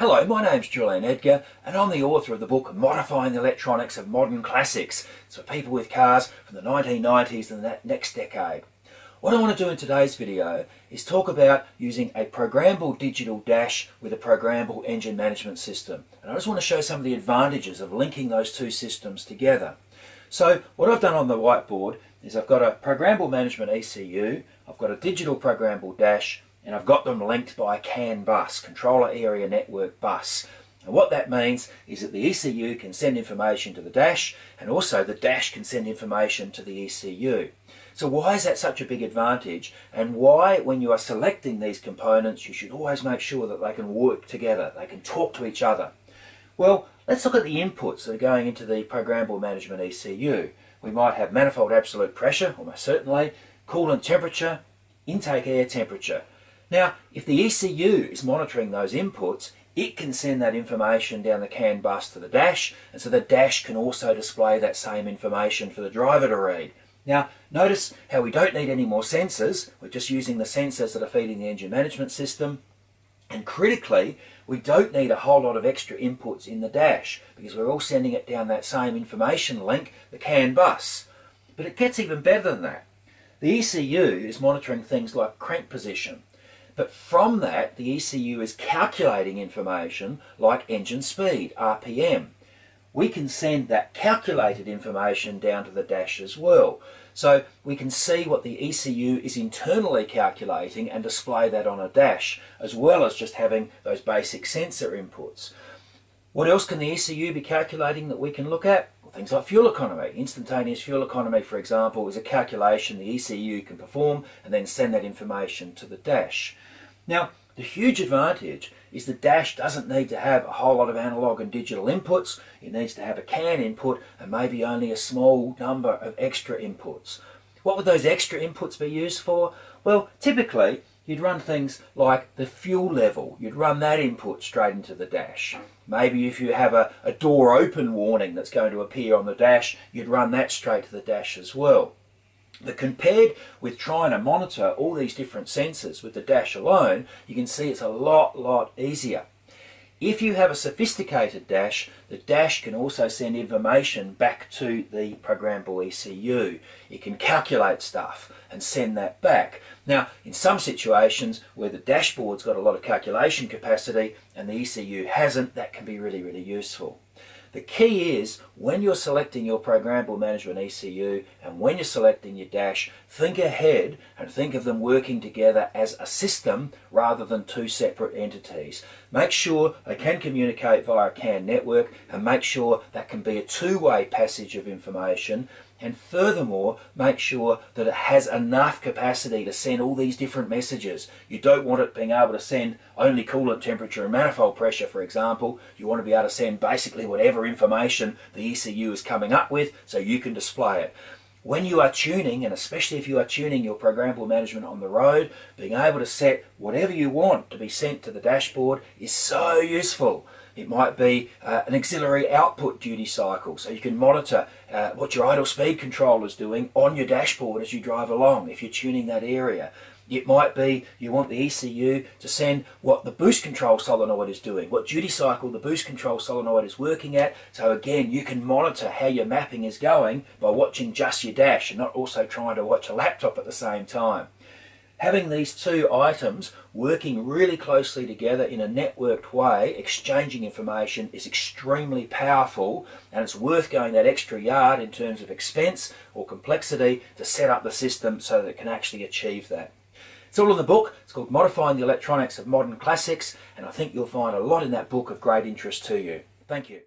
Hello, my name's Julian Edgar, and I'm the author of the book Modifying the Electronics of Modern Classics. It's for people with cars from the 1990s and the next decade. What I want to do in today's video is talk about using a programmable digital dash with a programmable engine management system. And I just want to show some of the advantages of linking those two systems together. So what I've done on the whiteboard is I've got a programmable management ECU, I've got a digital programmable dash, and I've got them linked by a CAN bus, Controller Area Network Bus. And what that means is that the ECU can send information to the dash and also the dash can send information to the ECU. So why is that such a big advantage and why when you are selecting these components you should always make sure that they can work together, they can talk to each other. Well, let's look at the inputs that are going into the programmable management ECU. We might have manifold absolute pressure, almost certainly, coolant temperature, intake air temperature. Now, if the ECU is monitoring those inputs, it can send that information down the CAN bus to the dash, and so the dash can also display that same information for the driver to read. Now, notice how we don't need any more sensors. We're just using the sensors that are feeding the engine management system. And critically, we don't need a whole lot of extra inputs in the dash because we're all sending it down that same information link, the CAN bus. But it gets even better than that. The ECU is monitoring things like crank position, but from that, the ECU is calculating information like engine speed, RPM. We can send that calculated information down to the dash as well. So we can see what the ECU is internally calculating and display that on a dash, as well as just having those basic sensor inputs. What else can the ECU be calculating that we can look at? Things like fuel economy. Instantaneous fuel economy, for example, is a calculation the ECU can perform and then send that information to the dash. Now, the huge advantage is the dash doesn't need to have a whole lot of analog and digital inputs. It needs to have a CAN input and maybe only a small number of extra inputs. What would those extra inputs be used for? Well, typically you'd run things like the fuel level. You'd run that input straight into the dash. Maybe if you have a, a door open warning that's going to appear on the dash, you'd run that straight to the dash as well. But compared with trying to monitor all these different sensors with the dash alone, you can see it's a lot, lot easier. If you have a sophisticated dash, the dash can also send information back to the programmable ECU. It can calculate stuff and send that back. Now, in some situations where the dashboard's got a lot of calculation capacity and the ECU hasn't, that can be really, really useful. The key is when you're selecting your programmable management ECU and when you're selecting your dash, think ahead and think of them working together as a system rather than two separate entities. Make sure they can communicate via a CAN network and make sure that can be a two-way passage of information and furthermore make sure that it has enough capacity to send all these different messages. You don't want it being able to send only coolant temperature and manifold pressure for example. You want to be able to send basically whatever information the ECU is coming up with so you can display it. When you are tuning, and especially if you are tuning your programmable management on the road, being able to set whatever you want to be sent to the dashboard is so useful. It might be uh, an auxiliary output duty cycle, so you can monitor uh, what your idle speed controller is doing on your dashboard as you drive along if you're tuning that area. It might be you want the ECU to send what the boost control solenoid is doing, what duty cycle the boost control solenoid is working at. So again, you can monitor how your mapping is going by watching just your dash and not also trying to watch a laptop at the same time. Having these two items working really closely together in a networked way, exchanging information is extremely powerful and it's worth going that extra yard in terms of expense or complexity to set up the system so that it can actually achieve that. It's all in the book. It's called Modifying the Electronics of Modern Classics and I think you'll find a lot in that book of great interest to you. Thank you.